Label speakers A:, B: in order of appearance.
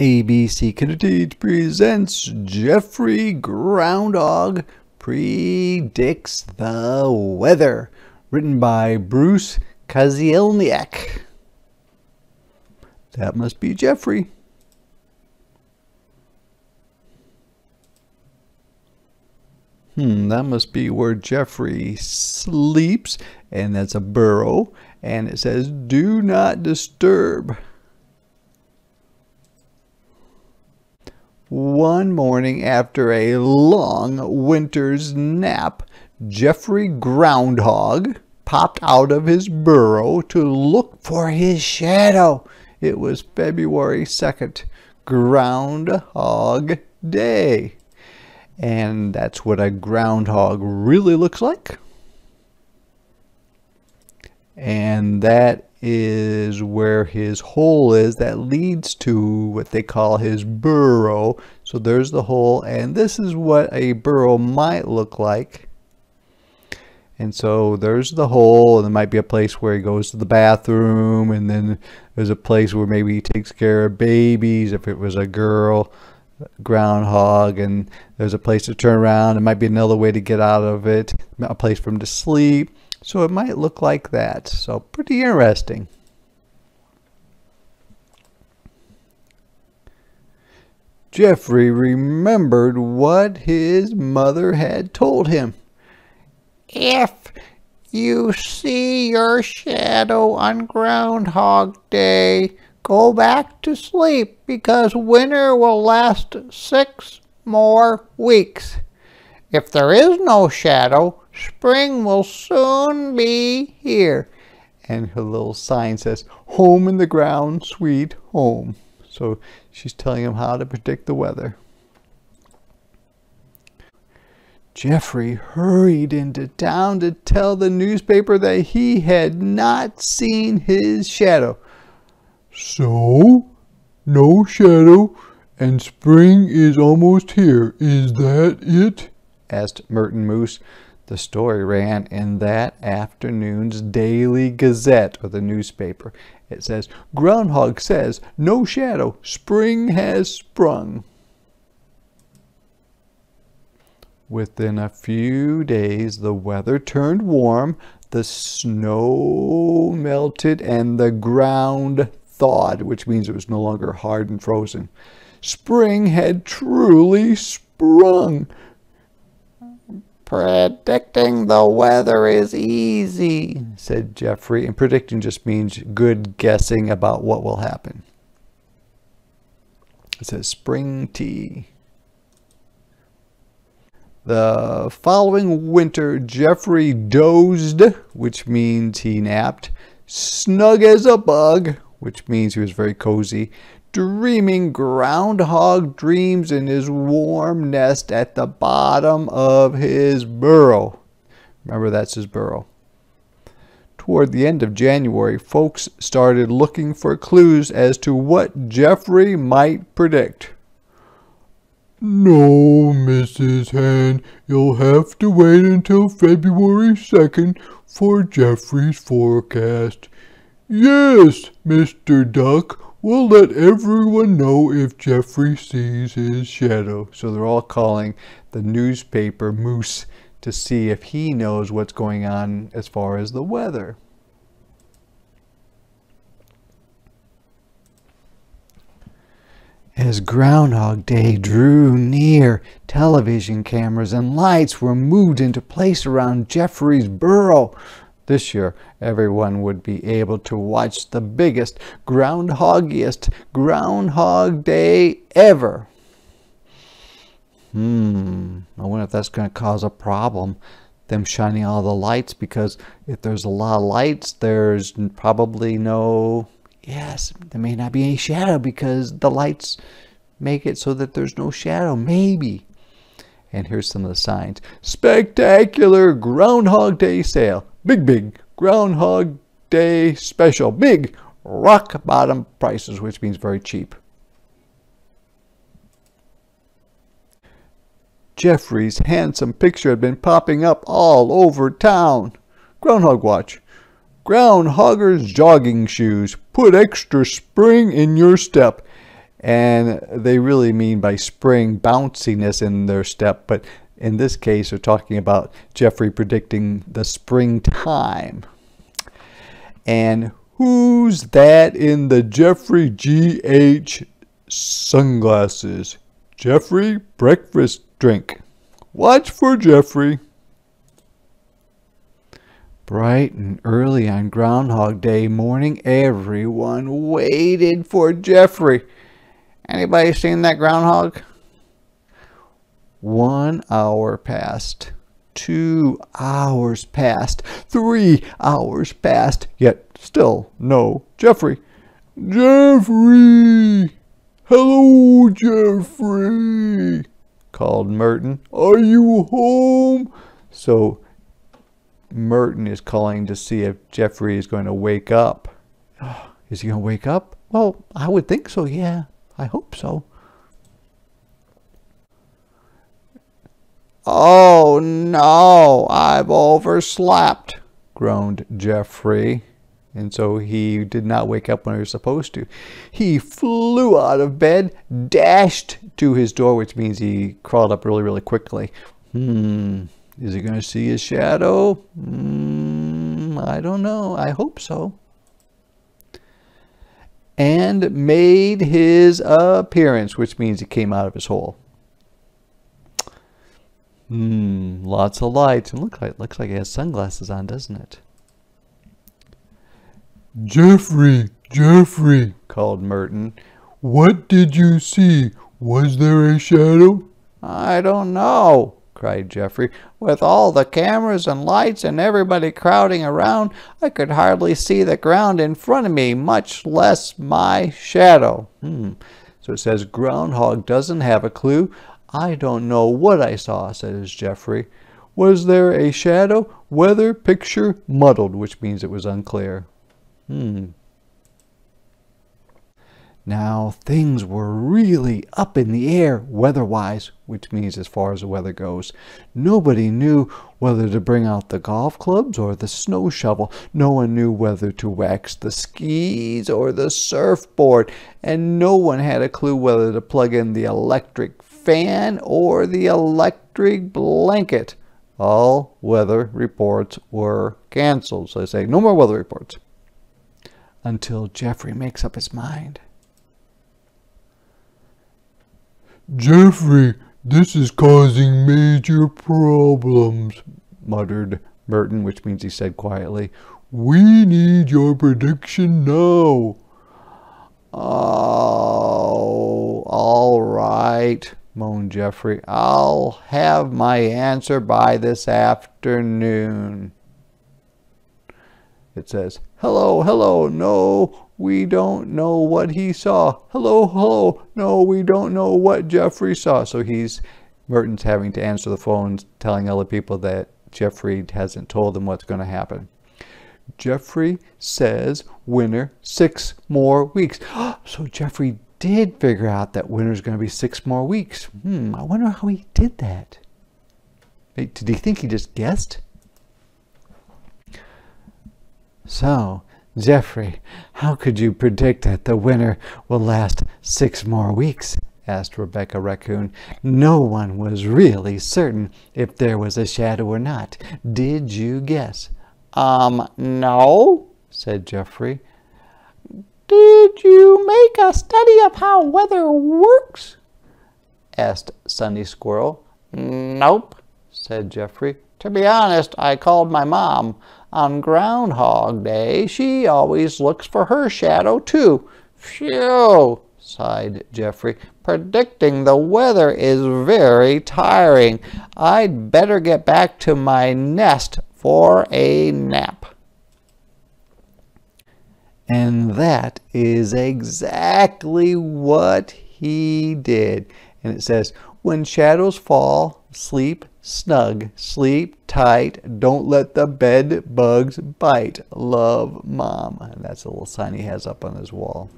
A: ABC Teach presents Geoffrey Groundhog Predicts the Weather, written by Bruce Koscielniak. That must be Geoffrey. Hmm, that must be where Geoffrey sleeps, and that's a burrow, and it says, Do not disturb. One morning after a long winter's nap, Geoffrey Groundhog popped out of his burrow to look for his shadow. It was February 2nd, Groundhog Day. And that's what a groundhog really looks like. And that is where his hole is that leads to what they call his burrow. So there's the hole and this is what a burrow might look like. And so there's the hole and there might be a place where he goes to the bathroom and then there's a place where maybe he takes care of babies if it was a girl groundhog and there's a place to turn around. It might be another way to get out of it, a place for him to sleep so it might look like that. So pretty interesting. Geoffrey remembered what his mother had told him.
B: If you see your shadow on Groundhog Day, go back to sleep because winter will last six more weeks. If there is no shadow, spring will soon be here.
A: And her little sign says, home in the ground, sweet home. So she's telling him how to predict the weather. Geoffrey hurried into town to tell the newspaper that he had not seen his shadow. So, no shadow, and spring is almost here. Is that it? asked Merton Moose. The story ran in that afternoon's Daily Gazette, or the newspaper. It says, Groundhog says, no shadow, spring has sprung. Within a few days, the weather turned warm, the snow melted, and the ground thawed, which means it was no longer hard and frozen. Spring had truly sprung.
B: Predicting the weather is easy,
A: said Geoffrey. And predicting just means good guessing about what will happen. It says spring tea. The following winter, Geoffrey dozed, which means he napped, snug as a bug, which means he was very cozy, dreaming groundhog dreams in his warm nest at the bottom of his burrow. Remember, that's his burrow. Toward the end of January, folks started looking for clues as to what Geoffrey might predict.
C: No, Mrs. Hen, you'll have to wait until February 2nd for Geoffrey's forecast. Yes, Mr. Duck, We'll let everyone know if Geoffrey sees his shadow.
A: So they're all calling the newspaper Moose to see if he knows what's going on as far as the weather. As Groundhog Day drew near, television cameras and lights were moved into place around Geoffrey's burrow. This year, everyone would be able to watch the biggest, groundhoggiest Groundhog Day ever. Hmm, I wonder if that's going to cause a problem, them shining all the lights, because if there's a lot of lights, there's probably no, yes, there may not be any shadow because the lights make it so that there's no shadow, maybe. And here's some of the signs. Spectacular Groundhog Day sale. Big, big Groundhog Day special. Big rock bottom prices, which means very cheap. Geoffrey's handsome picture had been popping up all over town. Groundhog Watch. Groundhogger's jogging shoes. Put extra spring in your step. And they really mean by spring bounciness in their step, but in this case, they're talking about Geoffrey predicting the springtime. And who's that in the Geoffrey G.H. sunglasses? Geoffrey breakfast drink. Watch for Geoffrey. Bright and early on Groundhog Day morning, everyone waited for Geoffrey.
B: Anybody seen that groundhog?
A: One hour passed. Two hours passed. Three hours passed. Yet still no Geoffrey. Geoffrey! Hello, Geoffrey! called Merton. Are you home? So Merton is calling to see if Geoffrey is going to wake up. Is he going to wake up? Well, I would think so, yeah. I hope so.
B: Oh no, I've overslept, groaned Geoffrey.
A: And so he did not wake up when he was supposed to. He flew out of bed, dashed to his door, which means he crawled up really, really quickly. Hmm, is he going to see his shadow? Hmm, I don't know. I hope so. And made his appearance, which means he came out of his hole. Hmm, lots of light. And look like looks like he has sunglasses on, doesn't it?
C: Geoffrey, Geoffrey,
A: called Merton.
C: What did you see? Was there a shadow?
B: I don't know, cried Geoffrey. With all the cameras and lights and everybody crowding around, I could hardly see the ground in front of me, much less my shadow.
A: Hmm. So it says Groundhog doesn't have a clue. I don't know what I saw, says Geoffrey. Was there a shadow? Weather picture muddled, which means it was unclear. Hmm. Now, things were really up in the air weather-wise, which means as far as the weather goes. Nobody knew whether to bring out the golf clubs or the snow shovel. No one knew whether to wax the skis or the surfboard. And no one had a clue whether to plug in the electric fan or the electric blanket. All weather reports were canceled. So they say, no more weather reports until Geoffrey makes up his mind.
C: Geoffrey, this is causing major problems, muttered
A: Merton, which means he said quietly,
C: We need your prediction now.
B: Oh, all right, moaned Geoffrey. I'll have my answer by this afternoon.
A: It says, Hello, hello, no, we don't know what he saw. Hello, hello, no, we don't know what Geoffrey saw. So he's, Merton's having to answer the phone telling other people that Geoffrey hasn't told them what's going to happen. Geoffrey says winter six more weeks. so Geoffrey did figure out that winter's going to be six more weeks. Hmm, I wonder how he did that. Did he think he just guessed? So, Geoffrey, how could you predict that the winter will last six more weeks? asked Rebecca Raccoon. No one was really certain if there was a shadow or not. Did you guess?
B: Um, no, said Geoffrey.
D: Did you make a study of how weather works?
B: asked Sunny Squirrel. Nope, said Geoffrey. To be honest, I called my mom. On Groundhog Day, she always looks for her shadow, too. Phew, sighed Geoffrey. Predicting the weather is very tiring. I'd better get back to my nest for a nap.
A: And that is exactly what he did. And it says, when shadows fall, sleep snug, sleep tight, don't let the bed bugs bite. Love, Mom. And that's a little sign he has up on his wall.